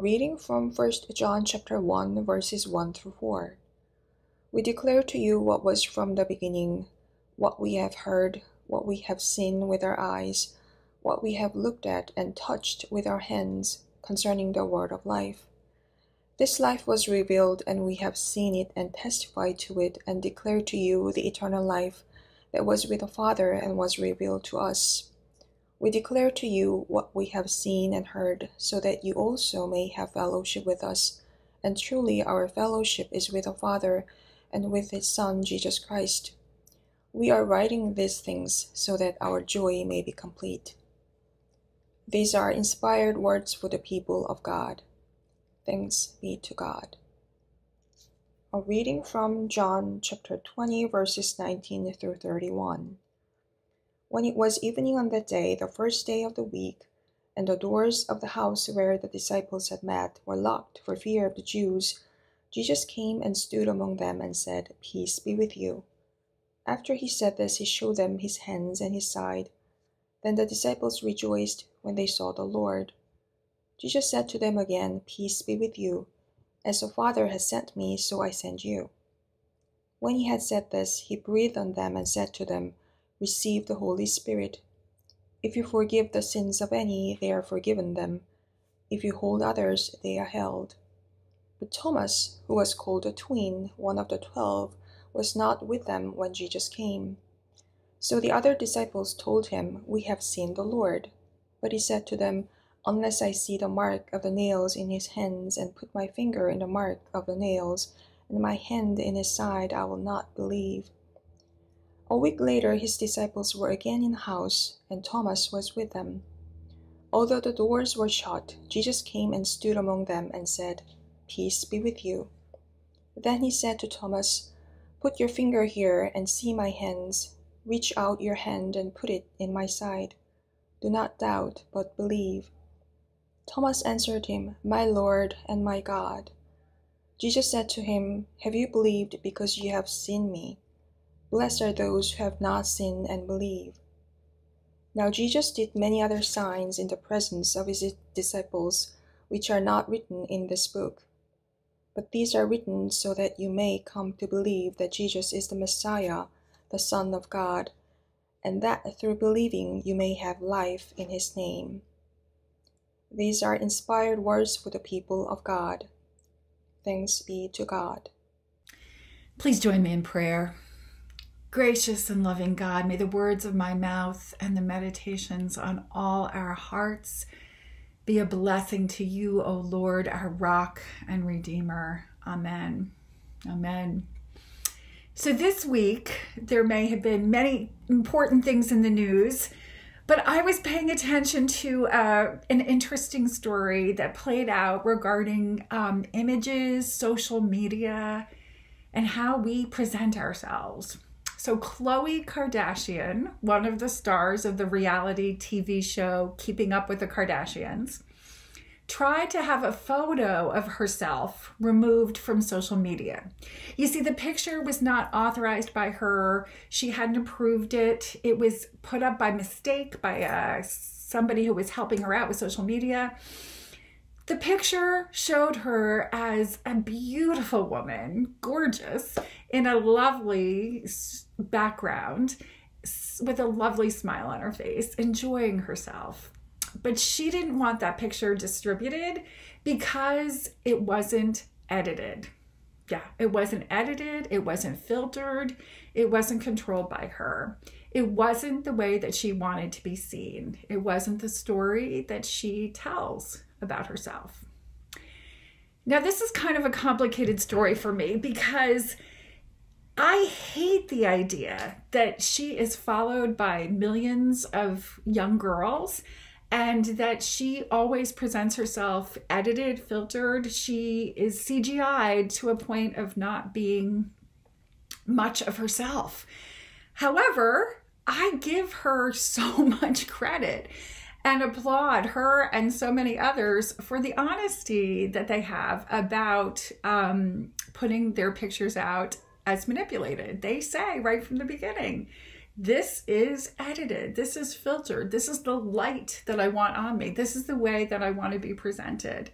Reading from 1 John chapter 1 verses 1 through 4. We declare to you what was from the beginning, what we have heard, what we have seen with our eyes, what we have looked at and touched with our hands concerning the word of life. This life was revealed, and we have seen it and testified to it, and declare to you the eternal life that was with the Father and was revealed to us. We declare to you what we have seen and heard, so that you also may have fellowship with us. And truly, our fellowship is with the Father and with His Son, Jesus Christ. We are writing these things so that our joy may be complete. These are inspired words for the people of God. Thanks be to God. A reading from John chapter 20, verses 19 through 31. When it was evening on that day, the first day of the week, and the doors of the house where the disciples had met were locked for fear of the Jews, Jesus came and stood among them and said, Peace be with you. After he said this, he showed them his hands and his side. Then the disciples rejoiced when they saw the Lord. Jesus said to them again, Peace be with you. As the Father has sent me, so I send you. When he had said this, he breathed on them and said to them, receive the Holy Spirit. If you forgive the sins of any, they are forgiven them. If you hold others, they are held. But Thomas, who was called a twin, one of the twelve, was not with them when Jesus came. So the other disciples told him, We have seen the Lord. But he said to them, Unless I see the mark of the nails in his hands, and put my finger in the mark of the nails, and my hand in his side, I will not believe. A week later, his disciples were again in the house, and Thomas was with them. Although the doors were shut, Jesus came and stood among them and said, Peace be with you. Then he said to Thomas, Put your finger here and see my hands. Reach out your hand and put it in my side. Do not doubt, but believe. Thomas answered him, My Lord and my God. Jesus said to him, Have you believed because you have seen me? Blessed are those who have not seen and believe. Now Jesus did many other signs in the presence of his disciples, which are not written in this book. But these are written so that you may come to believe that Jesus is the Messiah, the Son of God, and that through believing you may have life in his name. These are inspired words for the people of God. Thanks be to God. Please join me in prayer. Gracious and loving God, may the words of my mouth and the meditations on all our hearts be a blessing to you, O Lord, our rock and redeemer. Amen. Amen. So, this week, there may have been many important things in the news, but I was paying attention to uh, an interesting story that played out regarding um, images, social media, and how we present ourselves. So, Khloe Kardashian, one of the stars of the reality TV show Keeping Up with the Kardashians, tried to have a photo of herself removed from social media. You see, the picture was not authorized by her, she hadn't approved it. It was put up by mistake by uh, somebody who was helping her out with social media. The picture showed her as a beautiful woman, gorgeous, in a lovely background with a lovely smile on her face, enjoying herself. But she didn't want that picture distributed because it wasn't edited. Yeah, it wasn't edited, it wasn't filtered, it wasn't controlled by her. It wasn't the way that she wanted to be seen. It wasn't the story that she tells about herself. Now, this is kind of a complicated story for me because I hate the idea that she is followed by millions of young girls and that she always presents herself edited, filtered. She is CGI'd to a point of not being much of herself. However, I give her so much credit and applaud her and so many others for the honesty that they have about um, putting their pictures out as manipulated. They say right from the beginning, this is edited, this is filtered, this is the light that I want on me, this is the way that I want to be presented.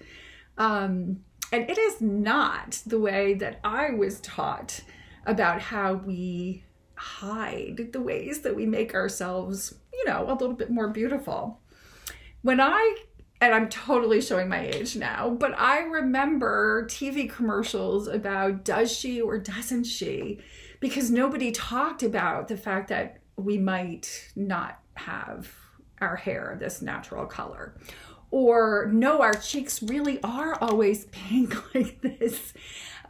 Um, and it is not the way that I was taught about how we hide the ways that we make ourselves, you know, a little bit more beautiful. When I, and I'm totally showing my age now, but I remember TV commercials about does she or doesn't she, because nobody talked about the fact that we might not have our hair this natural color or no, our cheeks really are always pink like this.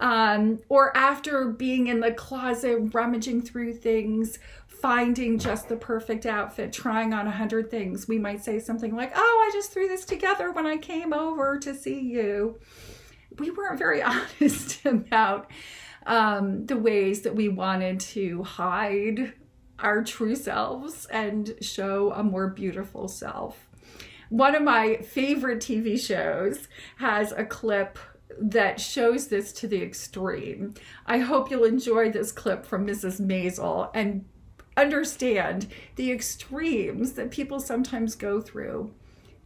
Um, or after being in the closet, rummaging through things, finding just the perfect outfit, trying on a hundred things, we might say something like, Oh, I just threw this together when I came over to see you. We weren't very honest about um, the ways that we wanted to hide our true selves and show a more beautiful self one of my favorite TV shows has a clip that shows this to the extreme. I hope you'll enjoy this clip from Mrs. Maisel and understand the extremes that people sometimes go through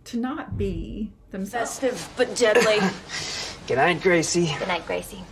to not be themselves. Festive but deadly. Good night, Gracie. Good night, Gracie.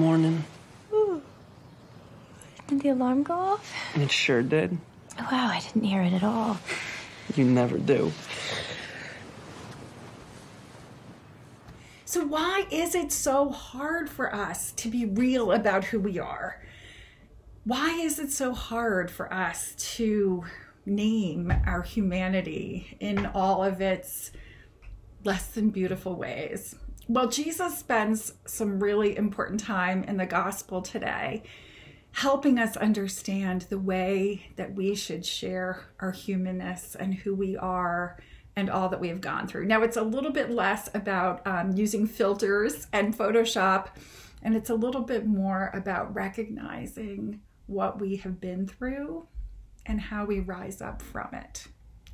Morning. Did the alarm go off? It sure did. Wow, I didn't hear it at all. You never do. So, why is it so hard for us to be real about who we are? Why is it so hard for us to name our humanity in all of its less than beautiful ways? Well, Jesus spends some really important time in the gospel today helping us understand the way that we should share our humanness and who we are and all that we have gone through. Now, it's a little bit less about um, using filters and Photoshop, and it's a little bit more about recognizing what we have been through and how we rise up from it.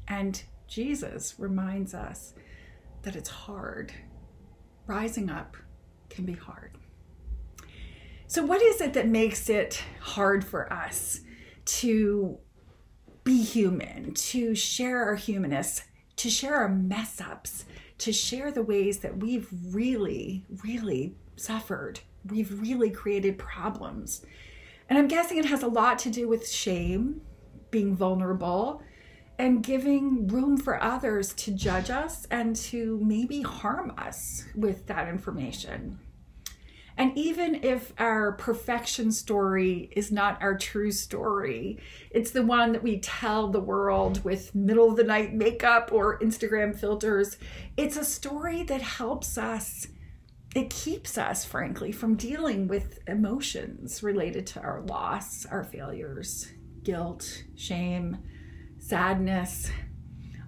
And Jesus reminds us that it's hard. Rising up can be hard. So, what is it that makes it hard for us to be human, to share our humanness, to share our mess ups, to share the ways that we've really, really suffered? We've really created problems. And I'm guessing it has a lot to do with shame, being vulnerable, and giving room for others to judge us and to maybe harm us with that information. And even if our perfection story is not our true story, it's the one that we tell the world with middle of the night makeup or Instagram filters. It's a story that helps us it keeps us, frankly, from dealing with emotions related to our loss, our failures, guilt, shame, sadness,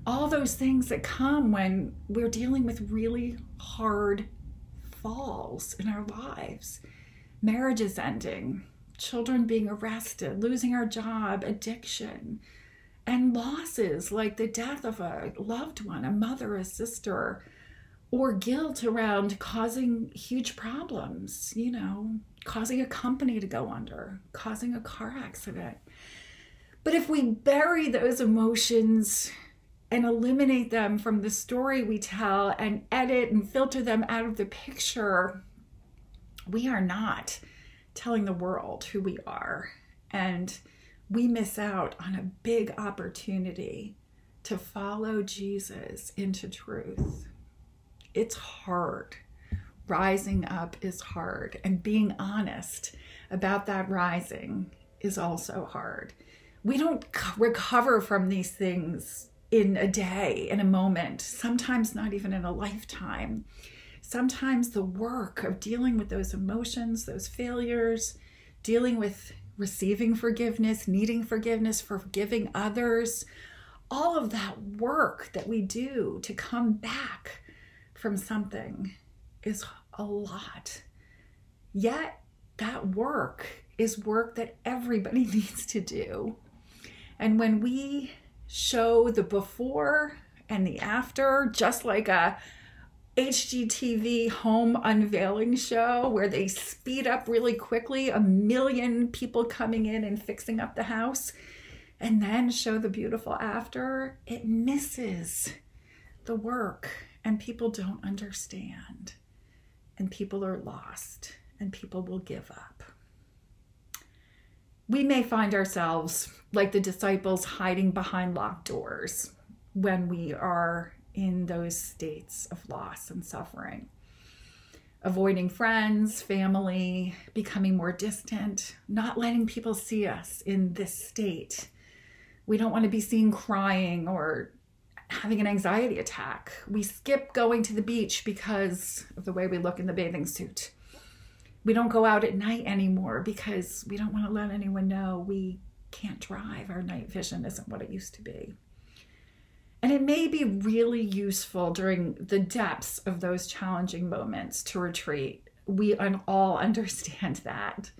all those things that come when we're dealing with really hard falls in our lives. Marriages ending, children being arrested, losing our job, addiction, and losses like the death of a loved one, a mother, a sister, or guilt around causing huge problems, you know, causing a company to go under, causing a car accident. But if we bury those emotions and eliminate them from the story we tell and edit and filter them out of the picture, we are not telling the world who we are. And we miss out on a big opportunity to follow Jesus into truth it's hard. Rising up is hard, and being honest about that rising is also hard. We don't recover from these things in a day, in a moment, sometimes not even in a lifetime. Sometimes the work of dealing with those emotions, those failures, dealing with receiving forgiveness, needing forgiveness, forgiving others, all of that work that we do to come back from something is a lot. Yet, that work is work that everybody needs to do. And when we show the before and the after, just like a HGTV home unveiling show where they speed up really quickly, a million people coming in and fixing up the house, and then show the beautiful after, it misses the work and people don't understand, and people are lost, and people will give up. We may find ourselves like the disciples hiding behind locked doors when we are in those states of loss and suffering. Avoiding friends, family, becoming more distant, not letting people see us in this state. We don't want to be seen crying or having an anxiety attack. We skip going to the beach because of the way we look in the bathing suit. We don't go out at night anymore because we don't want to let anyone know we can't drive. Our night vision isn't what it used to be. And it may be really useful during the depths of those challenging moments to retreat. We all understand that.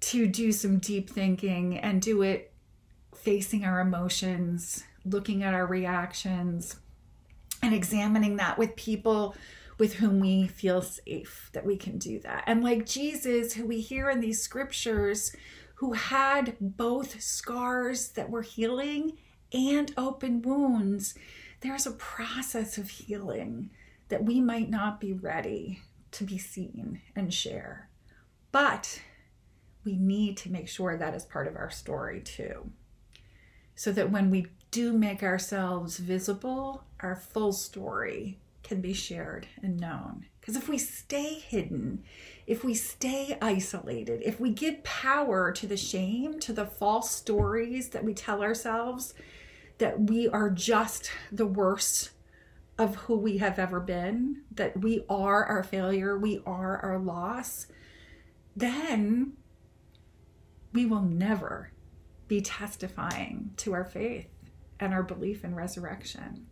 To do some deep thinking and do it facing our emotions, looking at our reactions and examining that with people with whom we feel safe that we can do that. And like Jesus, who we hear in these scriptures, who had both scars that were healing and open wounds, there's a process of healing that we might not be ready to be seen and share. But we need to make sure that is part of our story too. So that when we do make ourselves visible, our full story can be shared and known. Because if we stay hidden, if we stay isolated, if we give power to the shame, to the false stories that we tell ourselves, that we are just the worst of who we have ever been, that we are our failure, we are our loss, then we will never be testifying to our faith and our belief in resurrection.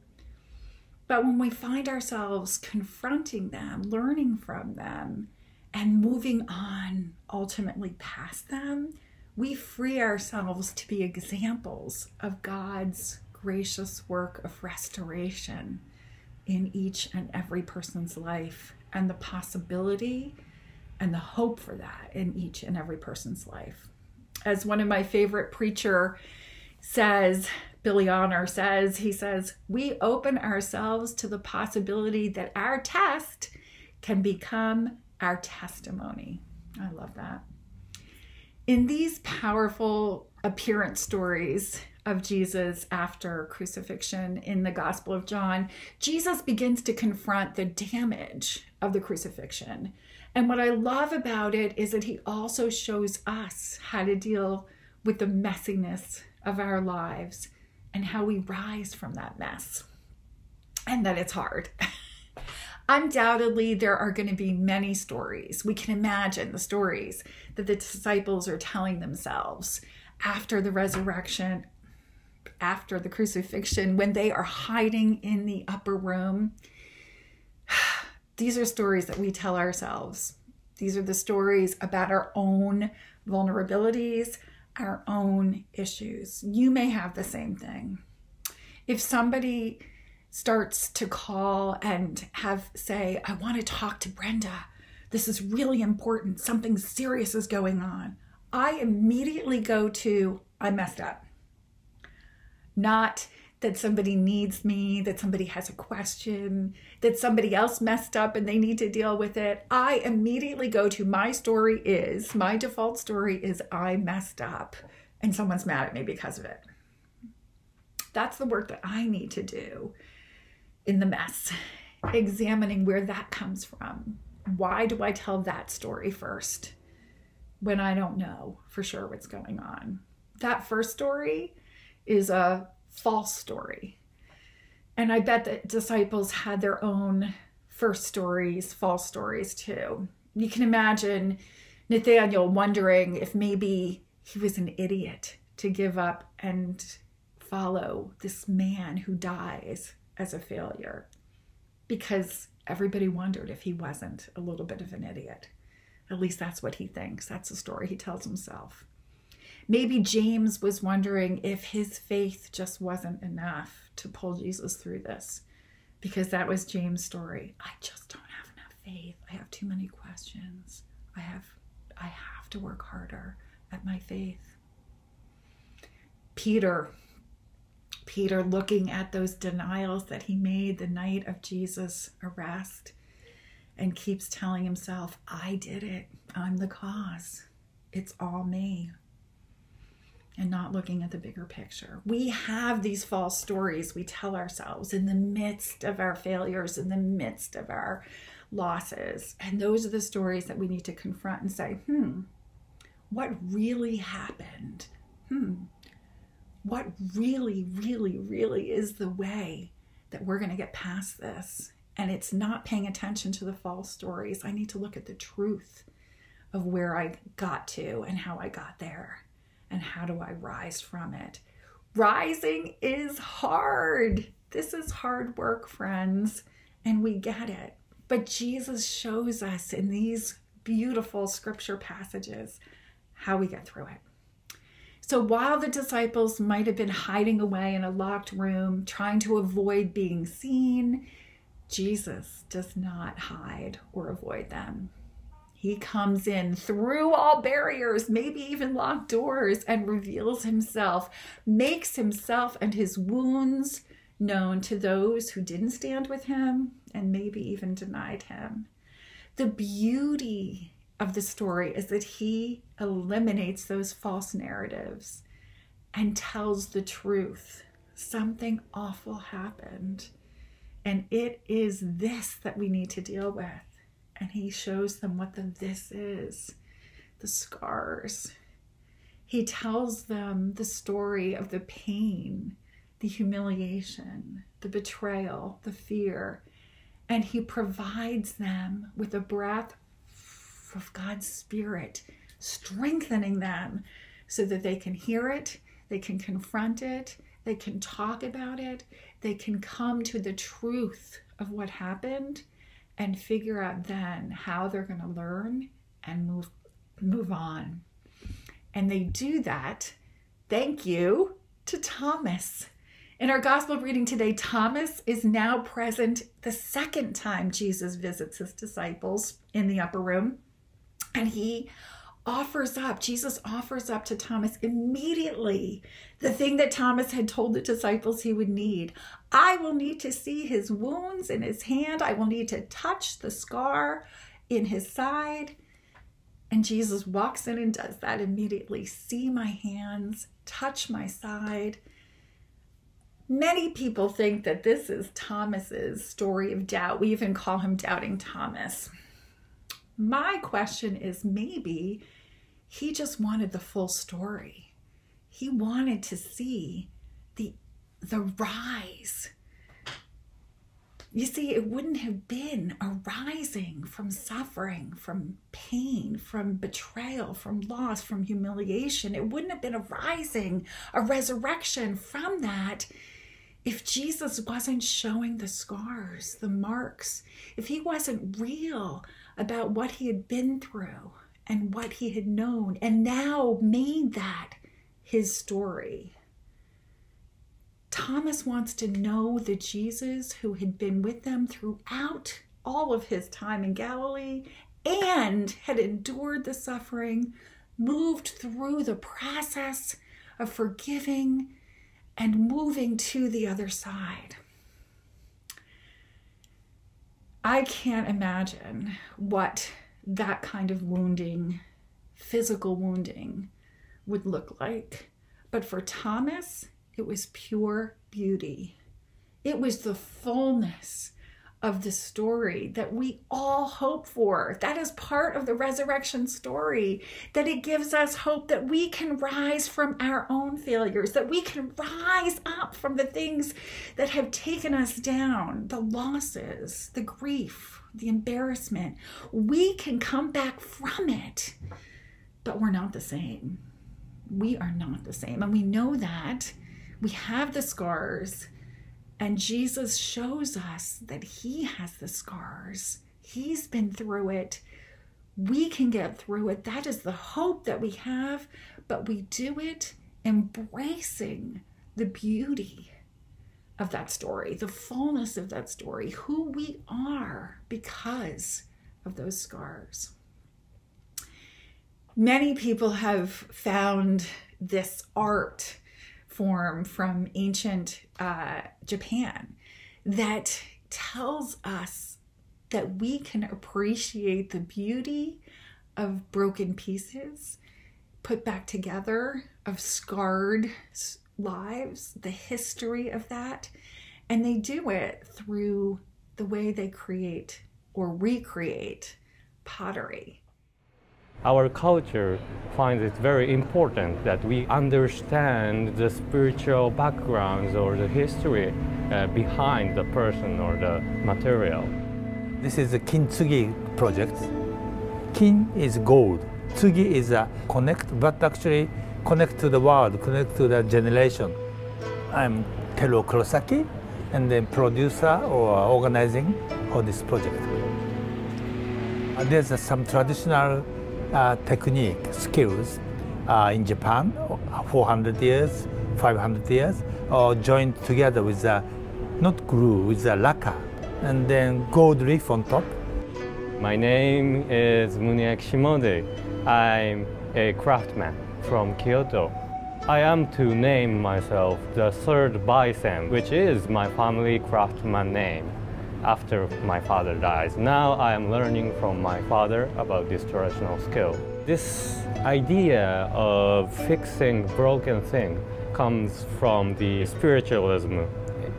But when we find ourselves confronting them, learning from them, and moving on ultimately past them, we free ourselves to be examples of God's gracious work of restoration in each and every person's life and the possibility and the hope for that in each and every person's life. As one of my favorite preacher says, Billy Honor says, he says, we open ourselves to the possibility that our test can become our testimony. I love that. In these powerful appearance stories of Jesus after crucifixion in the Gospel of John, Jesus begins to confront the damage of the crucifixion. And what I love about it is that he also shows us how to deal with the messiness of our lives and how we rise from that mess and that it's hard. undoubtedly there are going to be many stories. We can imagine the stories that the disciples are telling themselves after the resurrection, after the crucifixion, when they are hiding in the upper room. These are stories that we tell ourselves. These are the stories about our own vulnerabilities, our own issues. You may have the same thing. If somebody starts to call and have say, I want to talk to Brenda. This is really important. Something serious is going on. I immediately go to, I messed up. Not that somebody needs me, that somebody has a question, that somebody else messed up and they need to deal with it. I immediately go to my story is, my default story is I messed up and someone's mad at me because of it. That's the work that I need to do in the mess, examining where that comes from. Why do I tell that story first when I don't know for sure what's going on? That first story is a false story. And I bet that disciples had their own first stories, false stories too. You can imagine Nathaniel wondering if maybe he was an idiot to give up and follow this man who dies as a failure because everybody wondered if he wasn't a little bit of an idiot. At least that's what he thinks. That's the story he tells himself. Maybe James was wondering if his faith just wasn't enough to pull Jesus through this because that was James' story. I just don't have enough faith. I have too many questions. I have I have to work harder at my faith. Peter Peter looking at those denials that he made the night of Jesus' arrest and keeps telling himself, I did it. I'm the cause. It's all me. And not looking at the bigger picture. We have these false stories we tell ourselves in the midst of our failures, in the midst of our losses. And those are the stories that we need to confront and say, hmm, what really happened? Hmm, what really, really, really is the way that we're going to get past this. And it's not paying attention to the false stories. I need to look at the truth of where I got to and how I got there and how do I rise from it. Rising is hard. This is hard work, friends, and we get it. But Jesus shows us in these beautiful scripture passages how we get through it. So while the disciples might have been hiding away in a locked room, trying to avoid being seen, Jesus does not hide or avoid them. He comes in through all barriers, maybe even locked doors, and reveals himself, makes himself and his wounds known to those who didn't stand with him and maybe even denied him. The beauty of the story is that he eliminates those false narratives and tells the truth. Something awful happened. And it is this that we need to deal with. And he shows them what the this is the scars. He tells them the story of the pain, the humiliation, the betrayal, the fear, and he provides them with a breath of God's Spirit, strengthening them so that they can hear it, they can confront it, they can talk about it, they can come to the truth of what happened and figure out then how they're going to learn and move move on. And they do that thank you to Thomas. In our gospel reading today, Thomas is now present the second time Jesus visits his disciples in the upper room. And he offers up, Jesus offers up to Thomas immediately the thing that Thomas had told the disciples he would need. I will need to see his wounds in his hand, I will need to touch the scar in his side. And Jesus walks in and does that immediately. See my hands, touch my side. Many people think that this is Thomas's story of doubt. We even call him Doubting Thomas. My question is maybe he just wanted the full story. He wanted to see the the rise You see, it wouldn't have been arising from suffering, from pain, from betrayal, from loss, from humiliation. It wouldn't have been arising, a resurrection from that if Jesus wasn't showing the scars, the marks, if he wasn't real about what he had been through and what he had known, and now made that his story. Thomas wants to know the Jesus who had been with them throughout all of his time in Galilee and had endured the suffering, moved through the process of forgiving and moving to the other side. I can't imagine what that kind of wounding, physical wounding, would look like. But for Thomas, it was pure beauty. It was the fullness of the story that we all hope for. That is part of the resurrection story, that it gives us hope that we can rise from our own failures, that we can rise up from the things that have taken us down, the losses, the grief, the embarrassment. We can come back from it, but we're not the same. We are not the same. And we know that. We have the scars and Jesus shows us that He has the scars, He's been through it. We can get through it. That is the hope that we have, but we do it embracing the beauty of that story, the fullness of that story, who we are because of those scars. Many people have found this art form from ancient uh, Japan that tells us that we can appreciate the beauty of broken pieces put back together, of scarred lives, the history of that. And they do it through the way they create or recreate pottery. Our culture finds it very important that we understand the spiritual backgrounds or the history uh, behind the person or the material. This is the Kintsugi project. Kin is gold. Tsugi is a connect, but actually connect to the world, connect to the generation. I'm Tero Kurosaki, and the producer or organizing for this project. There's some traditional technique, skills uh, in Japan, 400 years, 500 years, or joined together with a, not glue, with a lacquer, and then gold leaf on top. My name is Muneaki Shimode. I'm a craftsman from Kyoto. I am to name myself the third Baisen, which is my family craftsman name after my father dies. Now I am learning from my father about this traditional skill. This idea of fixing broken thing comes from the spiritualism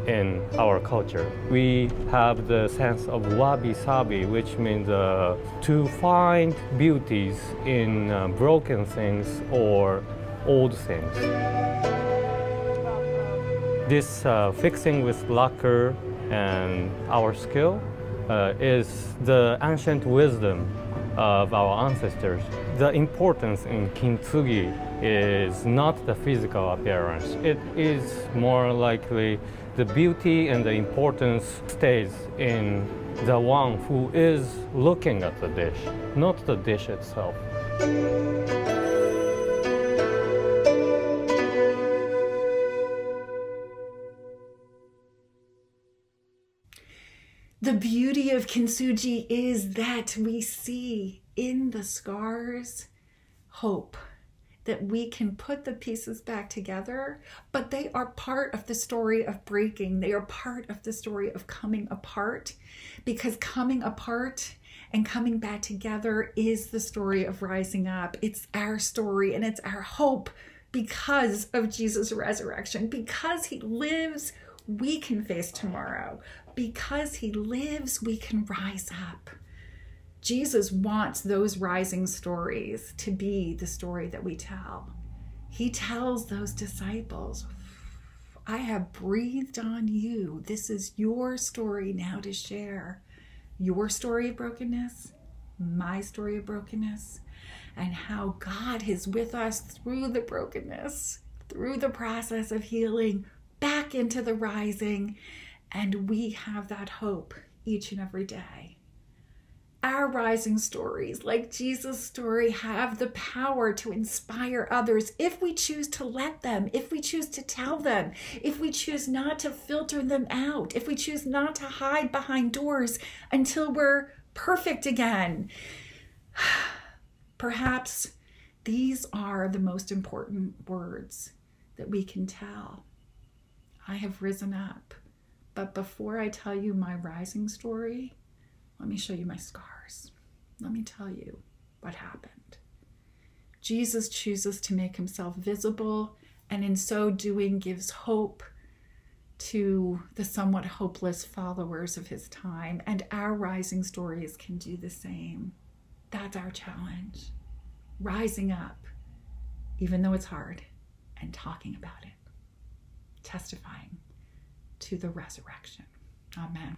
in our culture. We have the sense of wabi-sabi, which means uh, to find beauties in uh, broken things or old things. This uh, fixing with lacquer and our skill uh, is the ancient wisdom of our ancestors. The importance in kintsugi is not the physical appearance. It is more likely the beauty and the importance stays in the one who is looking at the dish, not the dish itself. Kintsugi is that we see in the scars hope that we can put the pieces back together, but they are part of the story of breaking. They are part of the story of coming apart because coming apart and coming back together is the story of rising up. It's our story and it's our hope because of Jesus' resurrection, because he lives we can face tomorrow. Because he lives, we can rise up. Jesus wants those rising stories to be the story that we tell. He tells those disciples, I have breathed on you. This is your story now to share. Your story of brokenness, my story of brokenness, and how God is with us through the brokenness, through the process of healing, back into the rising. And we have that hope each and every day. Our rising stories, like Jesus' story, have the power to inspire others if we choose to let them, if we choose to tell them, if we choose not to filter them out, if we choose not to hide behind doors until we're perfect again. Perhaps these are the most important words that we can tell. I have risen up. But before I tell you my rising story, let me show you my scars. Let me tell you what happened. Jesus chooses to make himself visible, and in so doing, gives hope to the somewhat hopeless followers of his time. And our rising stories can do the same. That's our challenge. Rising up, even though it's hard, and talking about it, testifying to the resurrection. Amen.